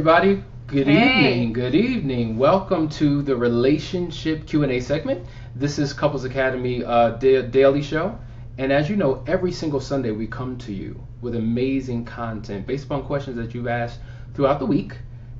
Everybody. Good Hey. evening. Good evening. Welcome to the relationship Q&A segment. This is Couples Academy uh, da- daily show. And as you know, every single Sunday we come to you with amazing content based upon questions that you've asked throughout the week.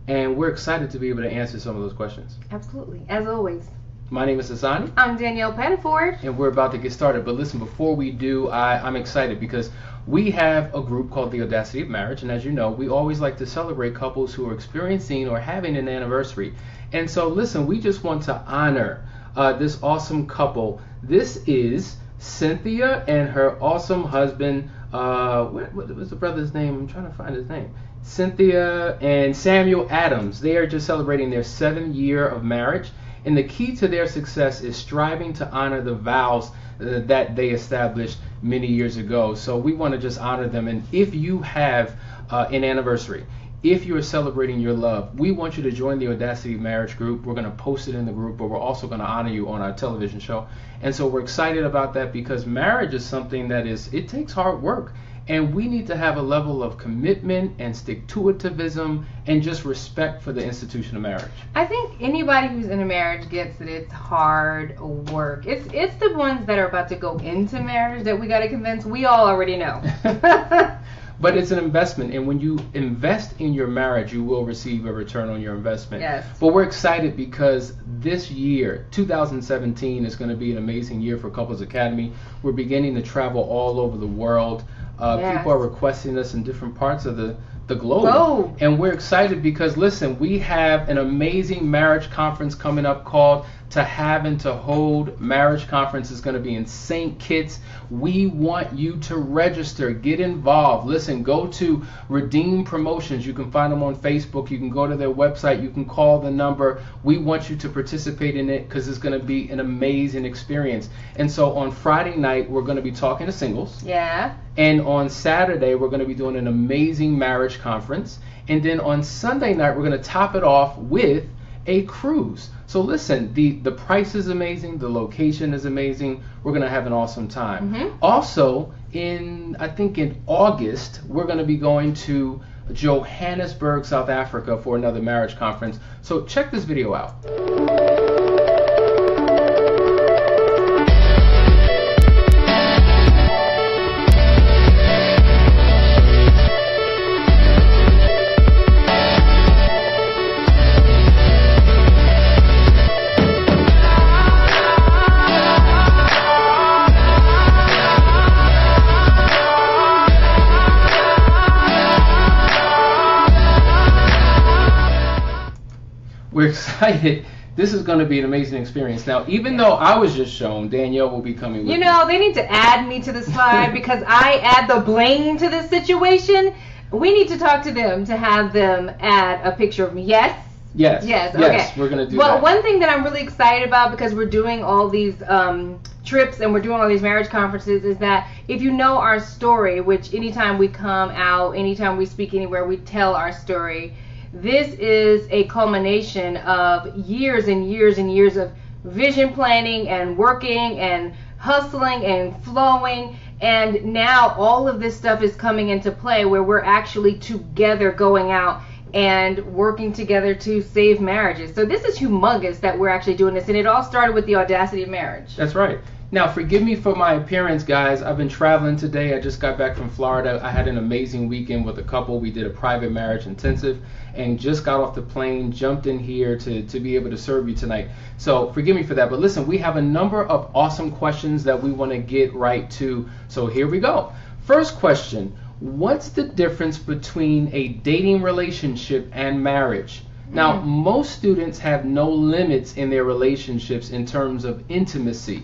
And we're excited to be able to answer some of those questions. Absolutely, as always. My name is Hasani. I'm Danielle Pettiford. and we're about to get started. But listen, before we do, I, I'm excited because we have a group called the Audacity of Marriage, and as you know, we always like to celebrate couples who are experiencing or having an anniversary. And so, listen, we just want to honor uh, this awesome couple. This is Cynthia and her awesome husband. Uh, what, what was the brother's name? I'm trying to find his name. Cynthia and Samuel Adams. They are just celebrating their seventh year of marriage. And the key to their success is striving to honor the vows uh, that they established many years ago. So we want to just honor them. And if you have uh, an anniversary, if you're celebrating your love, we want you to join the Audacity Marriage Group. We're going to post it in the group, but we're also going to honor you on our television show. And so we're excited about that because marriage is something that is, it takes hard work. And we need to have a level of commitment and stick to itivism and just respect for the institution of marriage. I think anybody who's in a marriage gets that it's hard work. It's it's the ones that are about to go into marriage that we got to convince. We all already know. But it's an investment, and when you invest in your marriage, you will receive a return on your investment. Yes. But we're excited because this year, 2017, is going to be an amazing year for Couples Academy. We're beginning to travel all over the world. Uh. People are requesting us in different parts of the, the globe. Globe. And we're excited because, listen, we have an amazing marriage conference coming up called To Have and to Hold. Marriage conference is going to be in St. Kitts. We want you to register, get involved. Listen, go to Redeem Promotions. You can find them on Facebook. You can go to their website. You can call the number. We want you to participate in it because it's going to be an amazing experience. And so on Friday night, we're going to be talking to singles. yeah. And on Saturday, we're going to be doing an amazing marriage conference. And then on Sunday night, we're going to top it off with a cruise. So listen, the the price is amazing, the location is amazing. We're going to have an awesome time. Mhm. Also, in I think in August, we're going to be going to Johannesburg, South Africa for another marriage conference. So check this video out. Excited. This is going to be an amazing experience. Now, even though I was just shown, Danielle will be coming with You me. know they need to add me to the slide because I add the bling to this situation. We need to talk to them to have them add a picture of me. Yes. Yes. Yes, Yes. We're gonna do well, that. one thing that I'm really excited about because we're doing all these um, trips and we're doing all these marriage conferences is that if you know our story, which anytime we come out, anytime we speak anywhere, we tell our story. This is a culmination of years and years and years of vision planning and working and hustling and flowing. And now all of this stuff is coming into play where we're actually together going out and working together to save marriages. So this is humongous that we're actually doing this, and it all started with the audacity of marriage. That's right. Now, forgive me for my appearance, guys. I've been traveling today. I just got back from Florida. I had an amazing weekend with a couple. We did a private marriage intensive and just got off the plane, jumped in here to, to be able to serve you tonight. So, forgive me for that. But listen, we have a number of awesome questions that we want to get right to. So, here we go. First question What's the difference between a dating relationship and marriage? Now, Mm. most students have no limits in their relationships in terms of intimacy.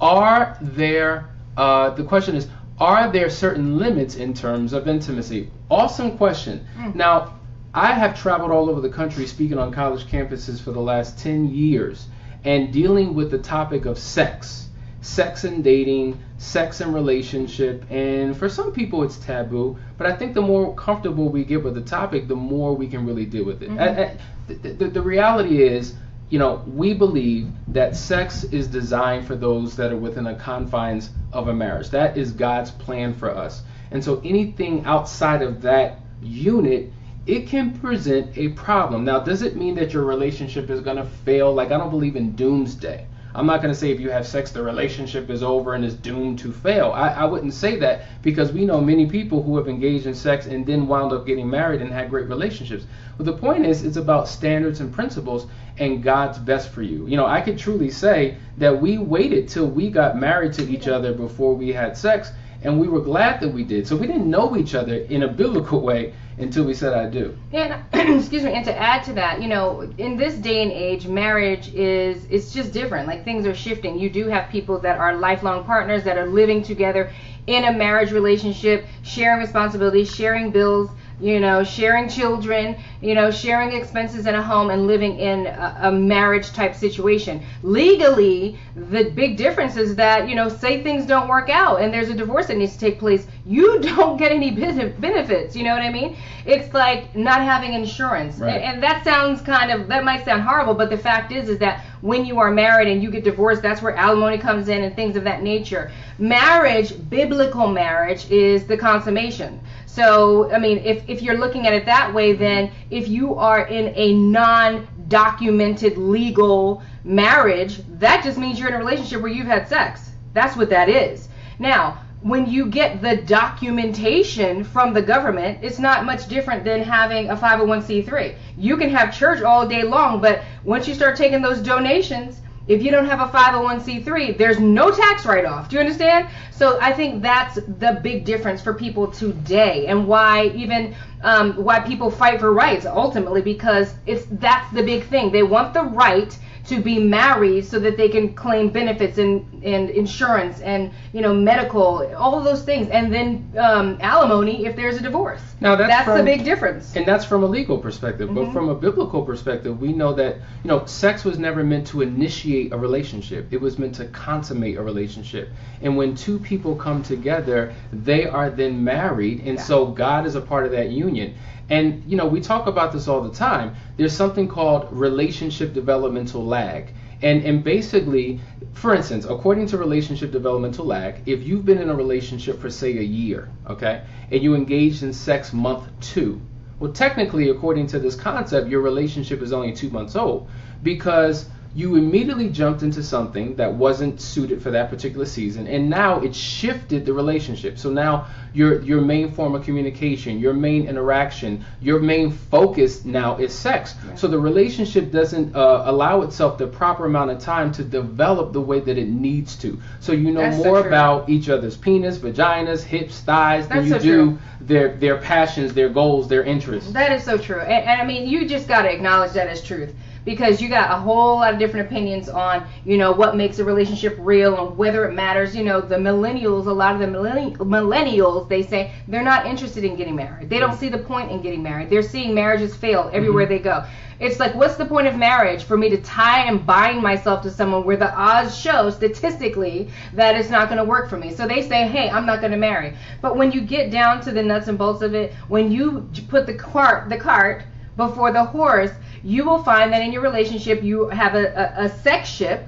Are there, uh, the question is, are there certain limits in terms of intimacy? Awesome question. Mm. Now, I have traveled all over the country speaking on college campuses for the last 10 years and dealing with the topic of sex, sex and dating, sex and relationship. And for some people, it's taboo, but I think the more comfortable we get with the topic, the more we can really deal with it. Mhm. I- I- the, the, the reality is, you know, we believe that sex is designed for those that are within the confines of a marriage. That is God's plan for us. And so anything outside of that unit it can present a problem. Now, does it mean that your relationship is going to fail? Like, I don't believe in doomsday. I'm not going to say if you have sex, the relationship is over and is doomed to fail. I, I wouldn't say that because we know many people who have engaged in sex and then wound up getting married and had great relationships. But the point is, it's about standards and principles and God's best for you. You know, I could truly say that we waited till we got married to each other before we had sex, and we were glad that we did. So we didn't know each other in a biblical way until we said I do. And excuse me, and to add to that, you know, in this day and age, marriage is it's just different. Like things are shifting. You do have people that are lifelong partners that are living together in a marriage relationship, sharing responsibilities, sharing bills, you know, sharing children, you know, sharing expenses in a home and living in a, a, marriage type situation. Legally, the big difference is that, you know, say things don't work out and there's a divorce that needs to take place, you don't get any benefits, you know what I mean? It's like not having insurance. Right. And, and that sounds kind of that might sound horrible, but the fact is is that when you are married and you get divorced, that's where alimony comes in and things of that nature. Marriage, biblical marriage is the consummation. So, I mean, if, if you're looking at it that way, then if you are in a non documented legal marriage, that just means you're in a relationship where you've had sex. That's what that is. Now, when you get the documentation from the government, it's not much different than having a 501c3. You can have church all day long, but once you start taking those donations, if you don't have a 501c3, there's no tax write off. Do you understand? So I think that's the big difference for people today and why even um, why people fight for rights ultimately because it's that's the big thing. They want the right to be married so that they can claim benefits and, and insurance and you know medical all those things. And then um, alimony if there's a divorce now that's, that's from, the big difference and that's from a legal perspective mm-hmm. but from a biblical perspective we know that you know sex was never meant to initiate a relationship it was meant to consummate a relationship and when two people come together they are then married and yeah. so god is a part of that union and you know, we talk about this all the time. There's something called relationship developmental lag. And and basically, for instance, according to relationship developmental lag, if you've been in a relationship for say a year, okay, and you engaged in sex month 2, well technically according to this concept, your relationship is only 2 months old because you immediately jumped into something that wasn't suited for that particular season and now it shifted the relationship. So now your your main form of communication your main interaction your main focus now is sex. Yeah. so the relationship doesn't uh, allow itself the proper amount of time to develop the way that it needs to. So you know That's more so about each other's penis vaginas hips thighs That's than you so do true. their their passions their goals their interests. That is so true. And, and i mean you just got to acknowledge that as truth because you got a whole lot of different opinions on, you know, what makes a relationship real and whether it matters. You know, the millennials, a lot of the millennials, they say they're not interested in getting married. They don't see the point in getting married. They're seeing marriages fail everywhere mm-hmm. they go. It's like, what's the point of marriage for me to tie and bind myself to someone where the odds show statistically that it's not going to work for me? So they say, hey, I'm not going to marry. But when you get down to the nuts and bolts of it, when you put the cart, the cart before the horse, you will find that in your relationship you have a, a, a sex ship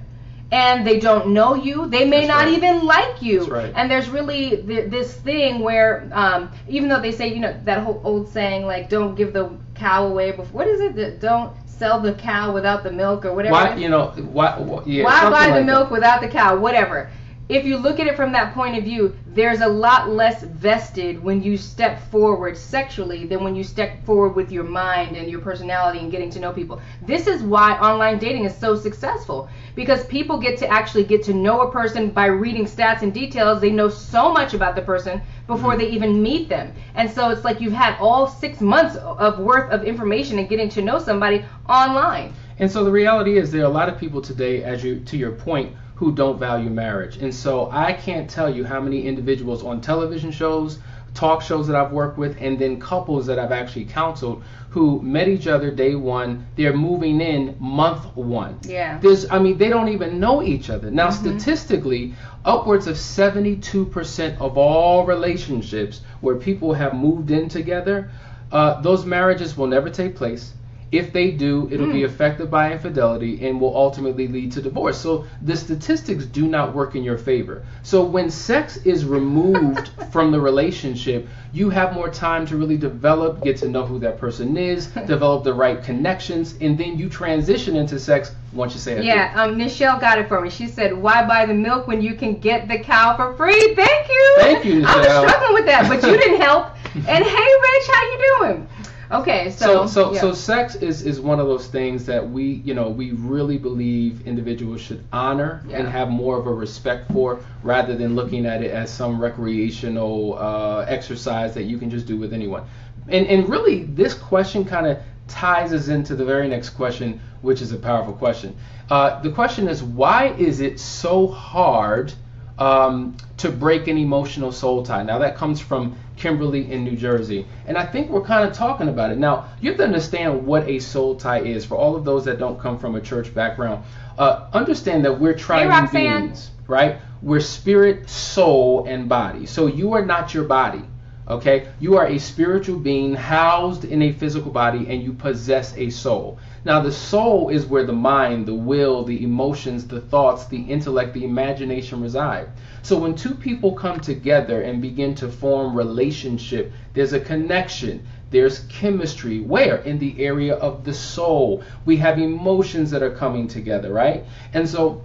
and they don't know you. They may That's not right. even like you. Right. And there's really th- this thing where, um, even though they say, you know, that whole old saying, like, don't give the cow away before, what is it? That don't sell the cow without the milk or whatever. Why, you know, why, why, yeah, why buy the milk that. without the cow? Whatever if you look at it from that point of view, there's a lot less vested when you step forward sexually than when you step forward with your mind and your personality and getting to know people. This is why online dating is so successful because people get to actually get to know a person by reading stats and details. They know so much about the person before they even meet them. And so it's like you've had all 6 months of worth of information and getting to know somebody online. And so the reality is there are a lot of people today as you to your point who don't value marriage. And so I can't tell you how many individuals on television shows, talk shows that I've worked with, and then couples that I've actually counseled who met each other day one, they're moving in month one. Yeah. There's, I mean, they don't even know each other. Now, Mm-hmm. statistically, upwards of 72% of all relationships where people have moved in together, uh, those marriages will never take place If they do, it'll mm. be affected by infidelity and will ultimately lead to divorce. So the statistics do not work in your favor. So when sex is removed from the relationship, you have more time to really develop, get to know who that person is, develop the right connections, and then you transition into sex once you say it. Yeah, um, Michelle got it for me. She said, "Why buy the milk when you can get the cow for free?" Thank you. Thank you, Michelle. I was struggling with that, but you didn't help. and hey, Rich, how you doing? Okay, so so so, yeah. so, sex is is one of those things that we you know we really believe individuals should honor yeah. and have more of a respect for, rather than looking at it as some recreational uh, exercise that you can just do with anyone. And and really, this question kind of ties us into the very next question, which is a powerful question. Uh, the question is, why is it so hard? Um, to break an emotional soul tie. Now that comes from Kimberly in New Jersey. And I think we're kind of talking about it. Now, you have to understand what a soul tie is for all of those that don't come from a church background. Uh, understand that we're triune hey, beings, right? We're spirit, soul, and body. So you are not your body. Okay? You are a spiritual being housed in a physical body and you possess a soul. Now, the soul is where the mind, the will, the emotions, the thoughts, the intellect, the imagination reside. So when two people come together and begin to form relationship, there's a connection. There's chemistry. Where? In the area of the soul. We have emotions that are coming together, right? And so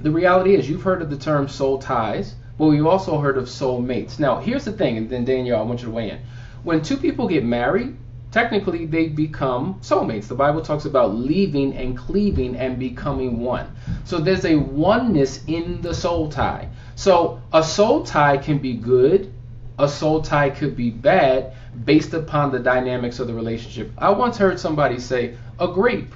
the reality is, you've heard of the term soul ties, but we've also heard of soul mates. Now, here's the thing, and then Danielle, I want you to weigh in. When two people get married, technically they become soulmates. The Bible talks about leaving and cleaving and becoming one. So there's a oneness in the soul tie. So a soul tie can be good, a soul tie could be bad based upon the dynamics of the relationship. I once heard somebody say a grape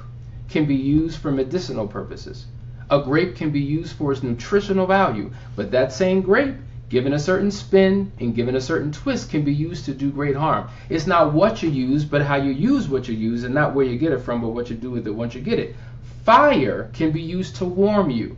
can be used for medicinal purposes. A grape can be used for its nutritional value, but that same grape given a certain spin and given a certain twist can be used to do great harm. It's not what you use, but how you use what you use, and not where you get it from, but what you do with it once you get it. Fire can be used to warm you.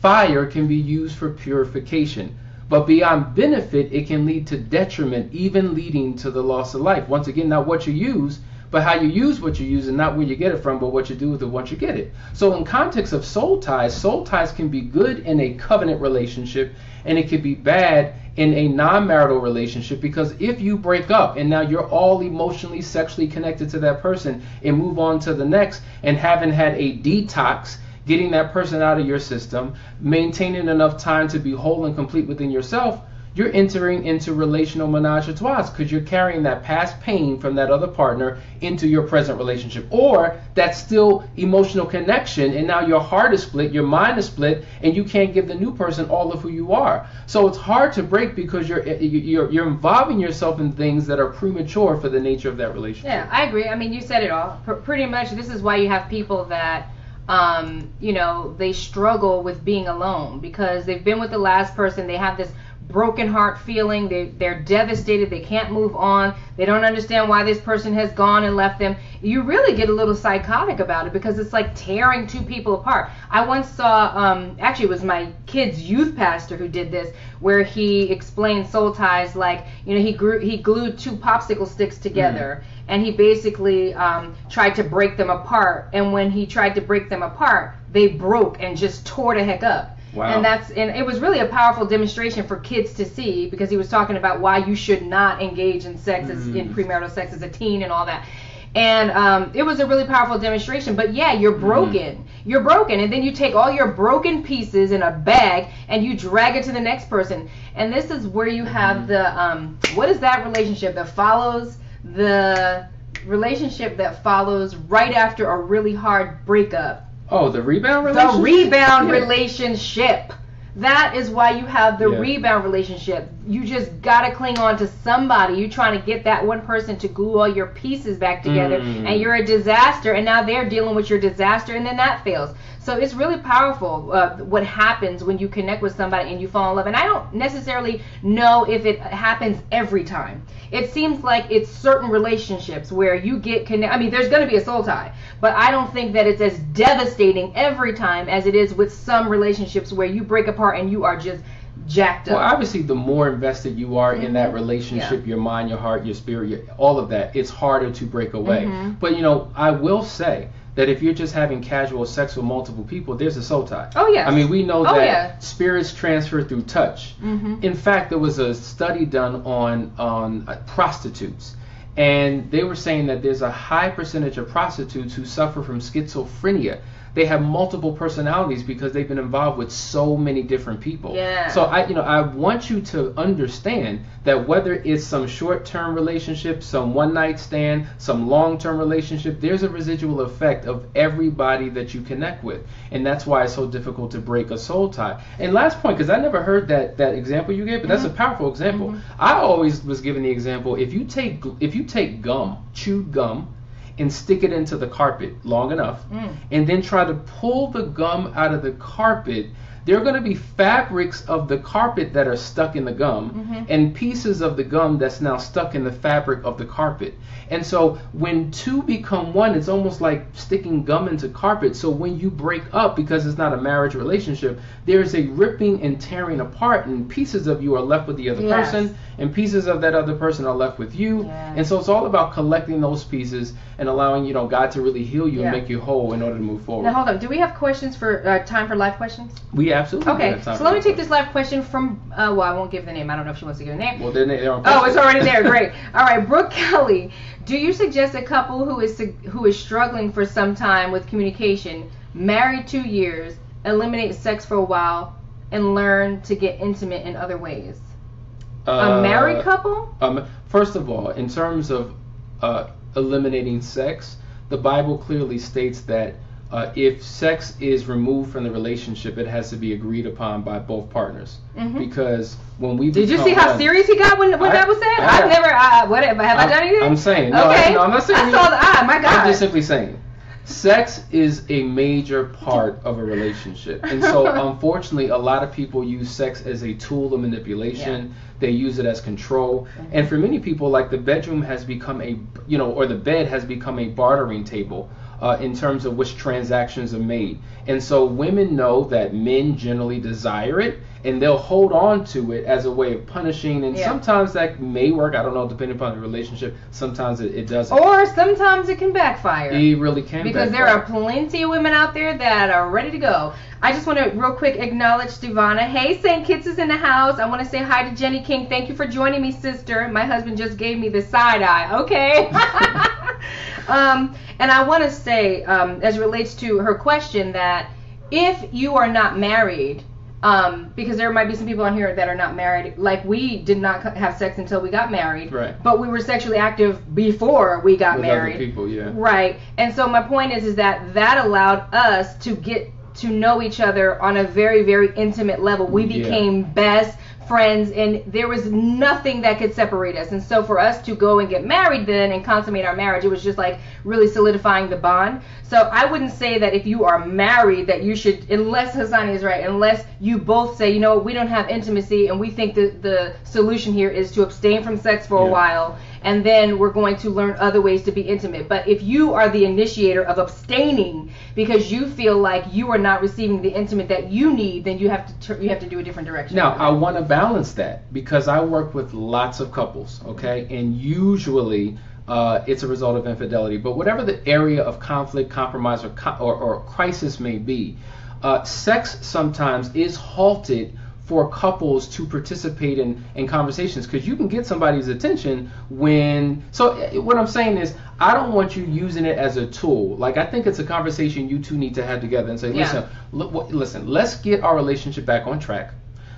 Fire can be used for purification. But beyond benefit, it can lead to detriment, even leading to the loss of life. Once again, not what you use, but how you use what you use and not where you get it from, but what you do with it once you get it. So in context of soul ties, soul ties can be good in a covenant relationship and it can be bad in a non-marital relationship because if you break up and now you're all emotionally sexually connected to that person and move on to the next and haven't had a detox getting that person out of your system, maintaining enough time to be whole and complete within yourself, you're entering into relational menage a trois because you're carrying that past pain from that other partner into your present relationship. Or that still emotional connection, and now your heart is split, your mind is split, and you can't give the new person all of who you are. So it's hard to break because you're you're, you're involving yourself in things that are premature for the nature of that relationship. Yeah, I agree. I mean, you said it all. P- pretty much, this is why you have people that um, you know, they struggle with being alone because they've been with the last person. They have this broken heart feeling. They, they're devastated. They can't move on. They don't understand why this person has gone and left them. You really get a little psychotic about it because it's like tearing two people apart. I once saw, um, actually, it was my kid's youth pastor who did this, where he explained soul ties like, you know, he grew, he glued two popsicle sticks together. Mm. And he basically um, tried to break them apart. And when he tried to break them apart, they broke and just tore the heck up. Wow. And that's and it was really a powerful demonstration for kids to see because he was talking about why you should not engage in sex mm. as, in mm. premarital sex as a teen and all that. And um, it was a really powerful demonstration. But yeah, you're mm. broken. Mm. You're broken, and then you take all your broken pieces in a bag and you drag it to the next person. And this is where you have mm. the um, what is that relationship that follows the relationship that follows right after a really hard breakup Oh, the rebound relationship? The rebound yeah. relationship. That is why you have the yeah. rebound relationship. You just gotta cling on to somebody. You're trying to get that one person to glue all your pieces back together, mm. and you're a disaster. And now they're dealing with your disaster, and then that fails. So it's really powerful uh, what happens when you connect with somebody and you fall in love. And I don't necessarily know if it happens every time. It seems like it's certain relationships where you get connected. I mean, there's going to be a soul tie, but I don't think that it's as devastating every time as it is with some relationships where you break apart and you are just jacked up. Well, obviously, the more invested you are in that Mhm. relationship, your mind, your heart, your spirit, your, all of that, it's harder to break away. Mhm. But you know, I will say that if you're just having casual sex with multiple people, there's a soul tie. oh yeah. I mean, we know Oh, that yeah. spirits transfer through touch. hmm In fact, there was a study done on on uh, prostitutes, and they were saying that there's a high percentage of prostitutes who suffer from schizophrenia. They have multiple personalities because they've been involved with so many different people. Yeah. So I, you know, I want you to understand that whether it's some short-term relationship, some one-night stand, some long-term relationship, there's a residual effect of everybody that you connect with, and that's why it's so difficult to break a soul tie. And last point, because I never heard that that example you gave, but that's a mm-hmm. powerful example. Mm-hmm. I always was given the example: if you take if you take gum, chewed gum, and stick it into the carpet long enough, Mm. and then try to pull the gum out of the carpet, there are going to be fabrics of the carpet that are stuck in the gum Mhm. and pieces of the gum that's now stuck in the fabric of the carpet. And so when two become one, it's almost like sticking gum into carpet. So when you break up, because it's not a marriage relationship, there's a ripping and tearing apart, and pieces of you are left with the other Yes. person, and pieces of that other person are left with you. Yes. And so it's all about collecting those pieces and allowing you know God to really heal you Yeah. and make you whole in order to move forward. Now hold on. Do we have questions for uh, time for live questions? We absolutely Okay. time So let me take this live question from. Uh, well, I won't give the name. I don't know if she wants to give a name. Well, they're, they're on Oh, it's already there. Great. All right, Brooke Kelly. Do you suggest a couple who is who is struggling for some time with communication, married two years, eliminate sex for a while, and learn to get intimate in other ways? Uh, a married couple? Um, first of all, in terms of uh, eliminating sex, the Bible clearly states that uh, if sex is removed from the relationship, it has to be agreed upon by both partners. Mhm. Because when we Did you see how one- serious he got when, when I- that was said? I- I've never. I, what have I done anything? I'm saying, no, I- okay. no, I'm not saying I saw the eye. My God. I'm just simply saying, sex is a major part of a relationship, and so unfortunately, a lot of people use sex as a tool of manipulation. They use it as control, and for many people, like the bedroom has become a, you know, or the bed has become a bartering table. Uh, in terms of which transactions are made. And so women know that men generally desire it and they'll hold on to it as a way of punishing. And Yeah. sometimes that may work, I don't know, depending upon the relationship. Sometimes it, it doesn't. or sometimes it can backfire. It really can because there are plenty of women out there that are ready to go. I just want to real quick acknowledge Devana. Hey, St. Kitts is in the house. I want to say hi to Jenny King. Thank you for joining me, sister. My husband just gave me the side eye. Okay. um, and I want to say, um, as it relates to her question, that if you are not married, um, because there might be some people on here that are not married, like we did not have sex until we got married, Right. but we were sexually active before we got with married. other people, yeah. Right. And so my point is is that that allowed us to get to know each other on a very very intimate level. We Yeah. became best friends and there was nothing that could separate us. And so for us to go and get married then and consummate our marriage, it was just like really solidifying the bond. So I wouldn't say that if you are married that you should unless Hasani is right, unless you both say, you know, we don't have intimacy and we think that the solution here is to abstain from sex for a while and then we're going to learn other ways to be intimate. But if you are the initiator of abstaining because you feel like you are not receiving the intimate that you need, then you have to you have to do a different direction. Now, I want to balance that because I work with lots of couples, okay? And usually uh, it's a result of infidelity. But whatever the area of conflict, compromise, or, co- or, or crisis may be, uh, sex sometimes is halted for couples to participate in, in conversations. Because you can get somebody's attention when so uh, what i'm saying is i don't want you using it as a tool. Like i think it's a conversation you two need to have together and say listen what- listen let's get our relationship back on track.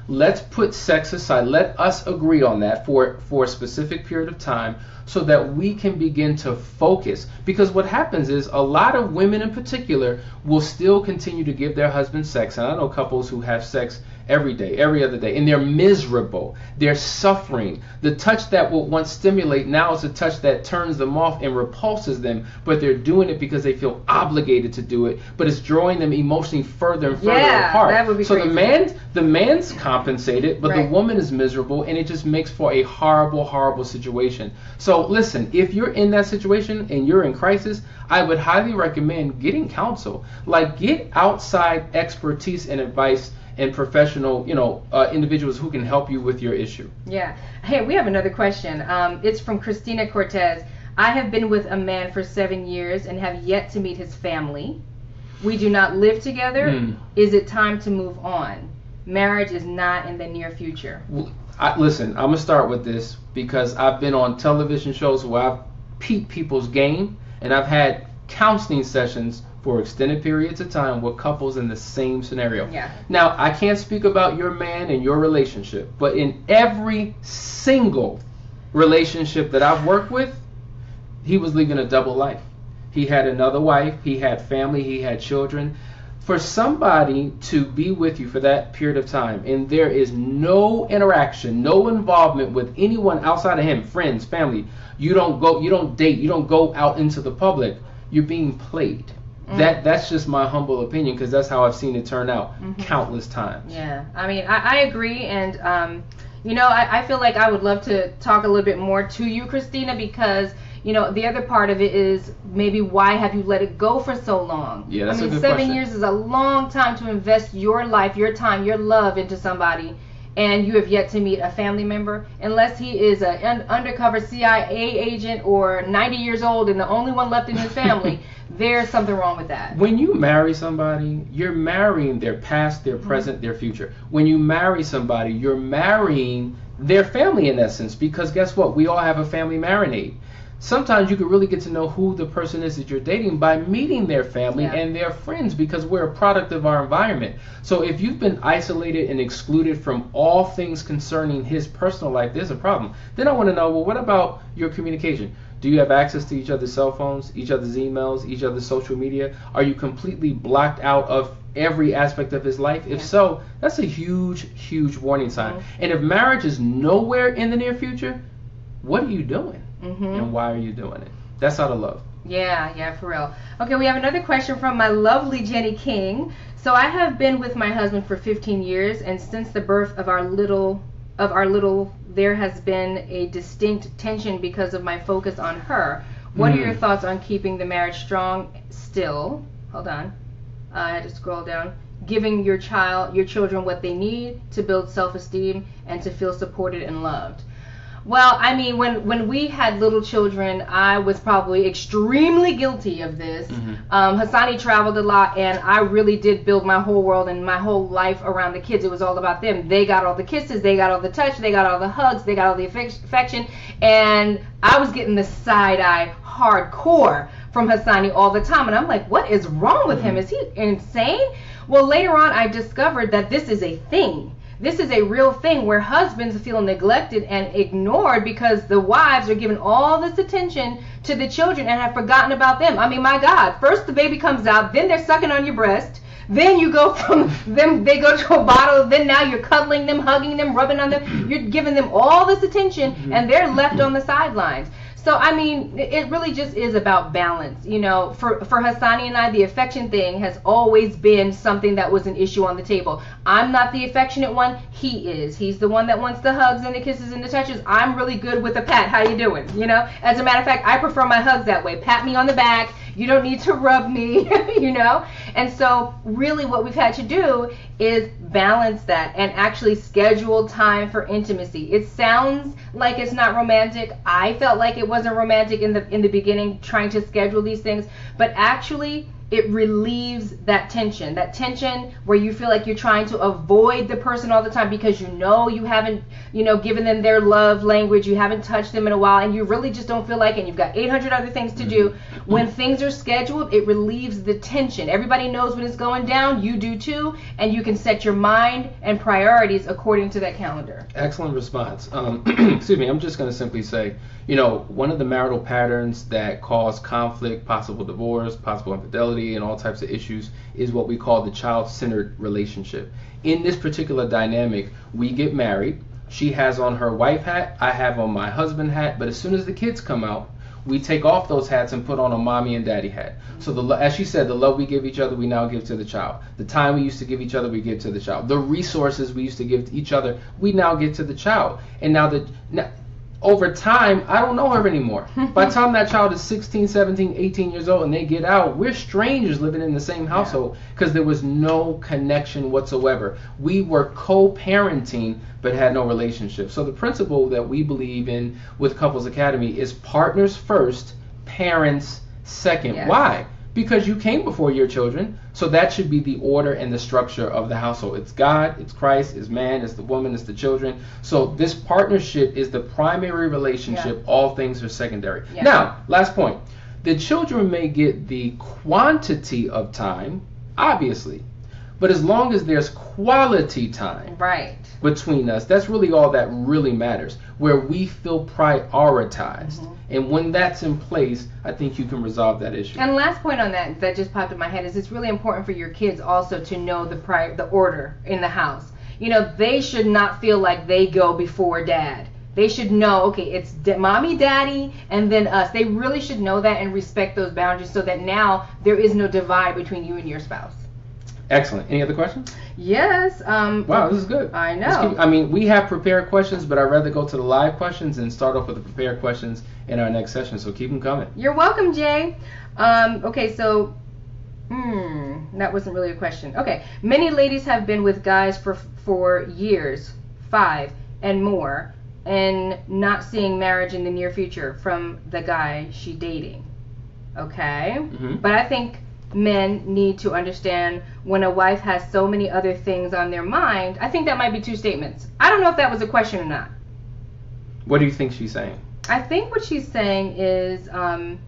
Let's put sex aside. Let us agree on that for for a specific period of time so that we can begin to focus. Because what happens is a lot of women in particular will still continue to give their husband sex. And i know couples who have sex every day every other day and they're miserable. They're suffering. The touch that will once stimulate now is a touch that turns them off and repulses them but they're doing it because they feel obligated to do it but it's drawing them emotionally further and further Yeah, apart. that would be so crazy. the man the man's compensated but the woman is miserable and it just makes for a horrible horrible situation. So listen if you're in that situation and you're in crisis i would highly recommend getting counsel. Like get outside expertise and advice and professional, you know, uh, individuals who can help you with your issue. Yeah. Hey, we have another question. Um, it's from Christina Cortez. I have been with a man for seven years and have yet to meet his family. We do not live together. Hmm. Is it time to move on? Marriage is not in the near future. Well, I, listen, I'm gonna start with this because I've been on television shows where I've peeped people's game, and I've had counseling sessions for extended periods of time with couples in the same scenario. Yeah. Now, I can't speak about your man and your relationship, but in every single relationship that I've worked with, he was living a double life. He had another wife, he had family, he had children. For somebody to be with you for that period of time and there is no interaction, no involvement with anyone outside of him, friends, family, you don't go you don't date, you don't go out into the public, you're being played. That that's just my humble opinion because that's how I've seen it turn out countless times. Yeah, I mean, I, I agree, and um, you know, I, I feel like I would love to talk a little bit more to you, Christina, because you know the other part of it is maybe why have you let it go for so long? Yeah, that's I a mean, good seven question. years is a long time to invest your life, your time, your love into somebody. And you have yet to meet a family member, unless he is an undercover CIA agent or 90 years old and the only one left in his family. there's something wrong with that. When you marry somebody, you're marrying their past, their mm-hmm. present, their future. When you marry somebody, you're marrying their family in essence because guess what? We all have a family marinade. Sometimes you can really get to know who the person is that you're dating by meeting their family Yeah. and their friends because we're a product of our environment. So if you've been isolated and excluded from all things concerning his personal life, there's a problem. Then I want to know, well, what about your communication? Do you have access to each other's cell phones, each other's emails, each other's social media? Are you completely blocked out of every aspect of his life? If Yeah. so, that's a huge, huge warning sign. Mhm. And if marriage is nowhere in the near future, what are you doing? hmm And why are you doing it? That's out of love. Yeah, yeah, for real. Okay, we have another question from my lovely Jenny King. So I have been with my husband for 15 years, and since the birth of our little, of our little, there has been a distinct tension because of my focus on her. What are Mm. your thoughts on keeping the marriage strong still? Hold on, I had to scroll down. Giving your child, your children, what they need to build self-esteem and to feel supported and loved. Well, I mean, when when we had little children, I was probably extremely guilty of this. Mhm. Um, Hasani traveled a lot, and I really did build my whole world and my whole life around the kids. It was all about them. They got all the kisses, they got all the touch, they got all the hugs, they got all the affection, and I was getting the side eye hardcore from Hasani all the time. And I'm like, what is wrong with him? Is he insane? Well, later on, I discovered that this is a thing. This is a real thing where husbands feel neglected and ignored because the wives are giving all this attention to the children and have forgotten about them. I mean, my God, first the baby comes out, then they're sucking on your breast. Then you go from them, they go to a bottle. Then now you're cuddling them, hugging them, rubbing on them. You're giving them all this attention, and they're left on the sidelines. So I mean, it really just is about balance. You know, for for Hasani and I, the affection thing has always been something that was an issue on the table. I'm not the affectionate one. He is. He's the one that wants the hugs and the kisses and the touches. I'm really good with a pat. How you doing? You know. As a matter of fact, I prefer my hugs that way. Pat me on the back. You don't need to rub me. you know. And so really, what we've had to do is balance that and actually schedule time for intimacy. It sounds like it's not romantic. I felt like it wasn't romantic in the in the beginning trying to schedule these things, but actually it relieves that tension. That tension where you feel like you're trying to avoid the person all the time because you know you haven't, you know, given them their love language, you haven't touched them in a while and you really just don't feel like it and you've got 800 other things to do. When things are scheduled, it relieves the tension. Everybody knows when it's going down, you do too, and you can set your mind and priorities according to that calendar. Excellent response. Um, excuse me. I'm just going to simply say, you know, one of the marital patterns that cause conflict, possible divorce, possible infidelity, and all types of issues is what we call the child-centered relationship. In this particular dynamic, we get married. She has on her wife hat. I have on my husband hat. But as soon as the kids come out, we take off those hats and put on a mommy and daddy hat. So the as she said, the love we give each other, we now give to the child. The time we used to give each other, we give to the child. The resources we used to give to each other, we now give to the child. And now the now, over time, I don't know her anymore. By the time that child is 16, 17, 18 years old and they get out, we're strangers living in the same household because there was no connection whatsoever. We were co-parenting but had no relationship. So the principle that we believe in with Couples Academy is partners first, parents second. Why? Because you came before your children, so that should be the order and the structure of the household. It's God, it's Christ, it's man, it's the woman, it's the children. So this partnership is the primary relationship. All things are secondary. Yeah. Now, last point. The children may get the quantity of time, obviously, but as long as there's quality time Right. between us. That's really all that really matters, where we feel prioritized. Mm-hmm. And when that's in place, I think you can resolve that issue. And last point on that that just popped in my head is it's really important for your kids also to know the pri- the order in the house. You know, they should not feel like they go before dad. They should know, okay, it's da- mommy, daddy, and then us. They really should know that and respect those boundaries so that now there is no divide between you and your spouse. Excellent. Any other questions? Yes. Um, Wow, this is good. I know. keep- I mean, we have prepared questions, but I'd rather go to the live questions and start off with the prepared questions in our next session. So keep them coming. You're welcome, Jay. Um, okay, so, hmm, that wasn't really a question. Okay, many ladies have been with guys for for years, five and more, and not seeing marriage in the near future from the guy she dating. Okay, Mhm. but I think men need to understand when a wife has so many other things on their mind. I think that might be two statements. I don't know if that was a question or not. What do you think she's saying? I think what she's saying is, um,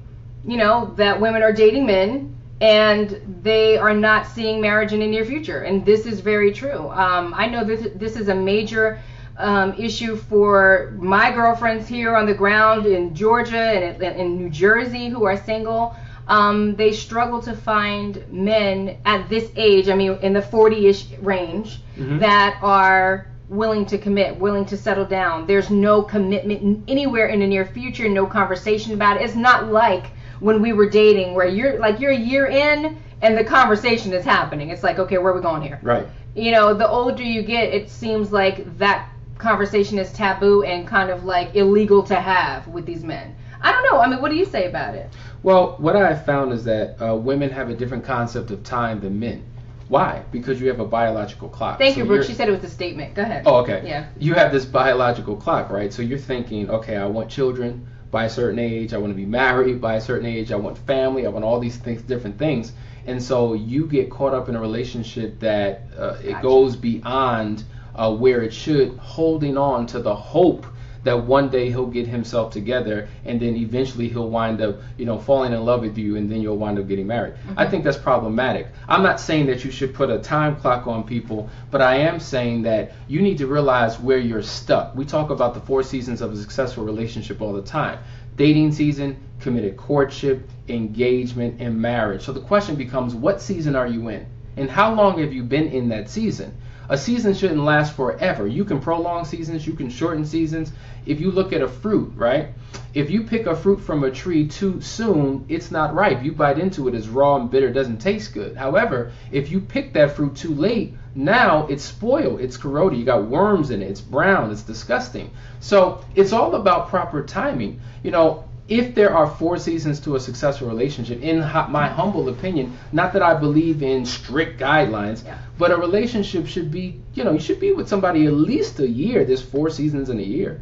you know, that women are dating men and they are not seeing marriage in the near future. And this is very true. Um, I know this, this is a major um, issue for my girlfriends here on the ground in Georgia and in, in New Jersey who are single. Um, they struggle to find men at this age, I mean, in the 40 ish range, Mhm. that are willing to commit, willing to settle down. There's no commitment anywhere in the near future, no conversation about it. It's not like when we were dating where you're like you're a year in and the conversation is happening. It's like, okay, where are we going here? Right. You know, the older you get, it seems like that conversation is taboo and kind of like illegal to have with these men. I don't know. I mean, what do you say about it? Well, what I have found is that uh, women have a different concept of time than men. Why? Because you have a biological clock. Thank So you, Brooke. She said it was a statement. Go ahead. Oh, okay. Yeah. You have this biological clock, right? So you're thinking, okay, I want children by a certain age. I want to be married by a certain age. I want family. I want all these things, different things. And so you get caught up in a relationship that uh, it Gotcha. goes beyond uh, where it should, holding on to the hope that one day he'll get himself together and then eventually he'll wind up, you know, falling in love with you and then you'll wind up getting married. Mm-hmm. I think that's problematic. I'm not saying that you should put a time clock on people, but I am saying that you need to realize where you're stuck. We talk about the four seasons of a successful relationship all the time. Dating season, committed courtship, engagement, and marriage. So the question becomes what season are you in? And how long have you been in that season? A season shouldn't last forever. You can prolong seasons, you can shorten seasons. If you look at a fruit, right? If you pick a fruit from a tree too soon, it's not ripe. You bite into it, it's raw and bitter, doesn't taste good. However, if you pick that fruit too late, now it's spoiled, it's corroded, you got worms in it, it's brown, it's disgusting. So it's all about proper timing. You know, if there are four seasons to a successful relationship, in my humble opinion, not that I believe in strict guidelines, Yeah. but a relationship should be, you know, you should be with somebody at least a year. There's four seasons in a year,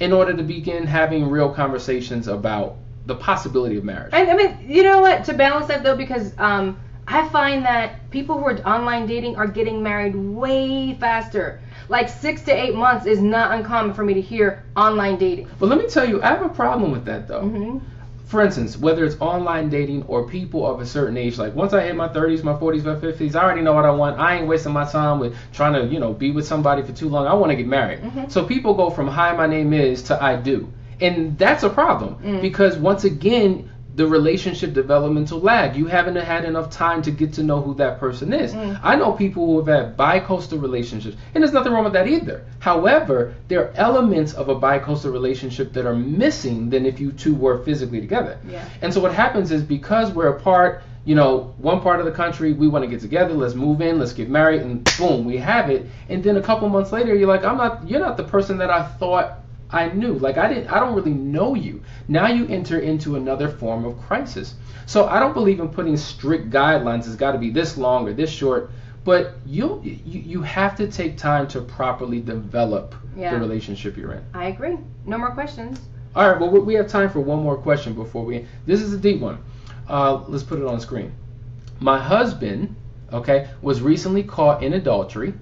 in order to begin having real conversations about the possibility of marriage. I, I mean, you know what? To balance that though, because um, I find that people who are online dating are getting married way faster. Like six to eight months is not uncommon for me to hear online dating. But let me tell you, I have a problem with that though. hmm For instance, whether it's online dating or people of a certain age, like once I hit my 30s, my 40s, my 50s, I already know what I want. I ain't wasting my time with trying to, you know, be with somebody for too long. I want to get married. Mhm. So people go from hi, my name is to I do. And that's a problem Mm. because once again, the relationship developmental lag. You haven't had enough time to get to know who that person is. Mm. I know people who have had bi-coastal relationships, and there's nothing wrong with that either. However, there are elements of a bi-coastal relationship that are missing than if you two were physically together. Yeah. And so what happens is because we're apart, you know, one part of the country, we want to get together, let's move in, let's get married, and boom, we have it. And then a couple months later, you're like, I'm not, you're not the person that I thought I knew. Like I didn't I don't really know you. Now you enter into another form of crisis. So I don't believe in putting strict guidelines. It's got to be this long or this short. But you you you have to take time to properly develop Yeah. the relationship you're in. I agree. No more questions. All right. Well, we have time for one more question before we. This is a deep one. Uh, let's put it on screen. My husband, okay, was recently caught in adultery.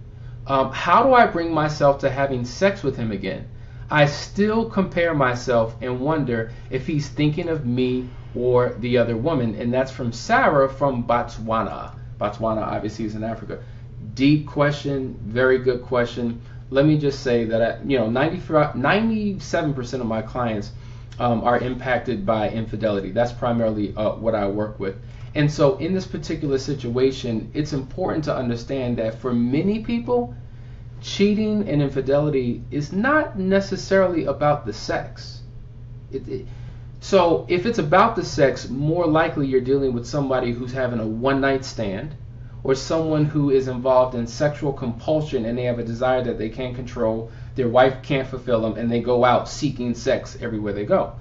Um, how do I bring myself to having sex with him again? I still compare myself and wonder if he's thinking of me or the other woman. And that's from Sarah from Botswana. Botswana obviously is in Africa. Deep question, very good question. Let me just say that I, you know 97% of my clients um, are impacted by infidelity. That's primarily uh, what I work with. And so, in this particular situation, it's important to understand that for many people, cheating and infidelity is not necessarily about the sex. It, it, so, if it's about the sex, more likely you're dealing with somebody who's having a one night stand or someone who is involved in sexual compulsion and they have a desire that they can't control, their wife can't fulfill them, and they go out seeking sex everywhere they go.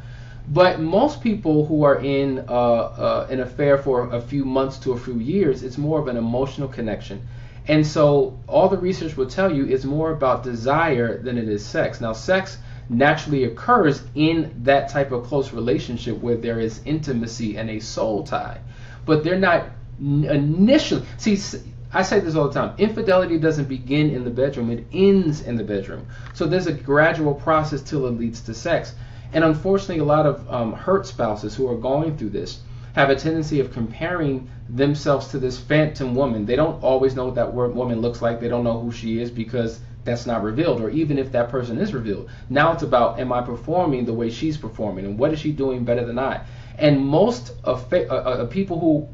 But most people who are in uh, uh, an affair for a few months to a few years, it's more of an emotional connection. And so all the research will tell you is more about desire than it is sex. Now, sex naturally occurs in that type of close relationship where there is intimacy and a soul tie. But they're not initially. See, I say this all the time. Infidelity doesn't begin in the bedroom, it ends in the bedroom. So there's a gradual process till it leads to sex. And unfortunately, a lot of um, hurt spouses who are going through this have a tendency of comparing themselves to this phantom woman. They don't always know what that woman looks like. They don't know who she is because that's not revealed. Or even if that person is revealed, now it's about am I performing the way she's performing and what is she doing better than I? And most of uh, uh, people who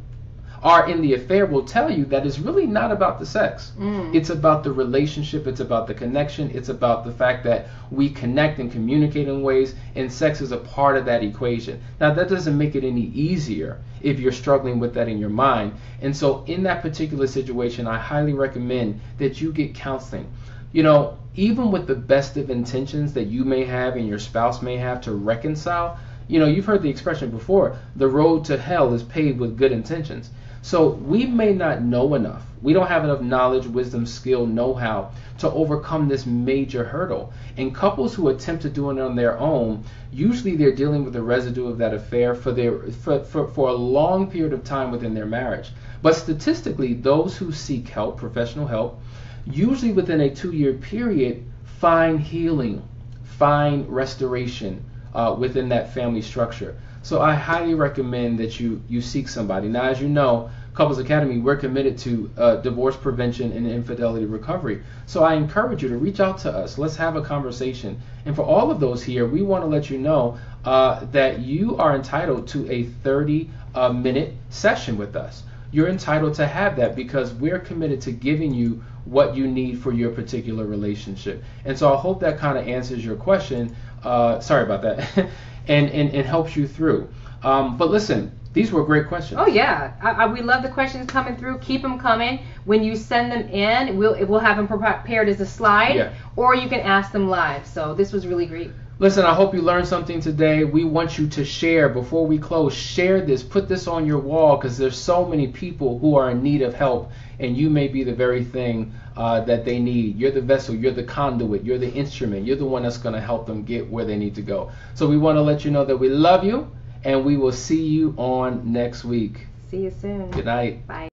are in the affair will tell you that it's really not about the sex. Mm. It's about the relationship, it's about the connection, it's about the fact that we connect and communicate in ways, and sex is a part of that equation. Now, that doesn't make it any easier if you're struggling with that in your mind. And so, in that particular situation, I highly recommend that you get counseling. You know, even with the best of intentions that you may have and your spouse may have to reconcile, you know, you've heard the expression before the road to hell is paved with good intentions. So we may not know enough. We don't have enough knowledge, wisdom, skill, know how to overcome this major hurdle. And couples who attempt to do it on their own, usually they're dealing with the residue of that affair for, their, for, for, for a long period of time within their marriage. But statistically, those who seek help, professional help, usually within a two year period, find healing, find restoration uh, within that family structure. So I highly recommend that you you seek somebody. Now, as you know, Couples Academy, we're committed to uh, divorce prevention and infidelity recovery. So I encourage you to reach out to us. Let's have a conversation. And for all of those here, we want to let you know uh, that you are entitled to a 30 uh, minute session with us. You're entitled to have that because we're committed to giving you what you need for your particular relationship. And so I hope that kind of answers your question. Uh, sorry about that. and, and, and helps you through. Um, but listen, these were great questions. Oh yeah, I, I, we love the questions coming through. Keep them coming. When you send them in, we'll we'll have them prepared as a slide, Yeah. or you can ask them live. So this was really great. Listen, I hope you learned something today. We want you to share before we close. Share this, put this on your wall because there's so many people who are in need of help, and you may be the very thing uh, that they need. You're the vessel, you're the conduit, you're the instrument, you're the one that's going to help them get where they need to go. So we want to let you know that we love you, and we will see you on next week. See you soon. Good night. Bye.